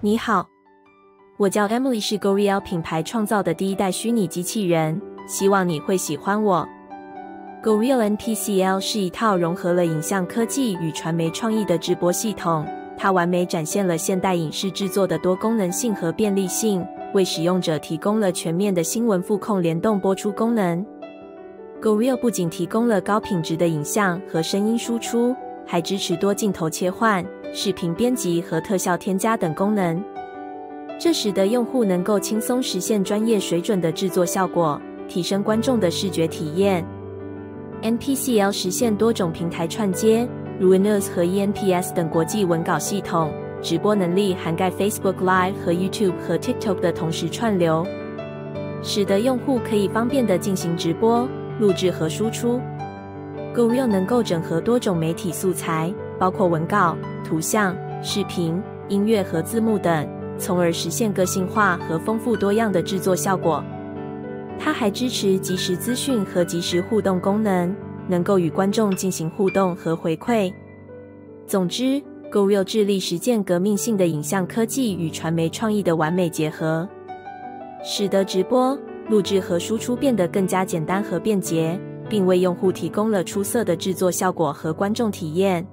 你好，我叫 Emily，是 GoReal 品牌创造的第一代虚拟机器人，希望你会喜欢我。GoReal NPCL 是一套融合了影像科技与传媒创意的直播系统，它完美展现了现代影视制作的多功能性和便利性，为使用者提供了全面的新闻复控联动播出功能。GoReal 不仅提供了高品质的影像和声音输出，还支持多镜头切换。视频编辑和特效添加等功能，这使得用户能够轻松实现专业水准的制作效果，提升观众的视觉体验。NPCL 实现多种平台串接，如 Ineos 和 ENPS 等国际文稿系统。直播能力涵盖 Facebook Live 和 YouTube 和 TikTok 的同时串流，使得用户可以方便地进行直播、录制和输出。GoReal 能够整合多种媒体素材。包括文稿、图像、视频、音乐和字幕等，从而实现个性化和丰富多样的制作效果。它还支持即时资讯和即时互动功能，能够与观众进行互动和回馈。总之，GoReal 致力实践革命性的影像科技与传媒创意的完美结合，使得直播、录制和输出变得更加简单和便捷，并为用户提供了出色的制作效果和观众体验。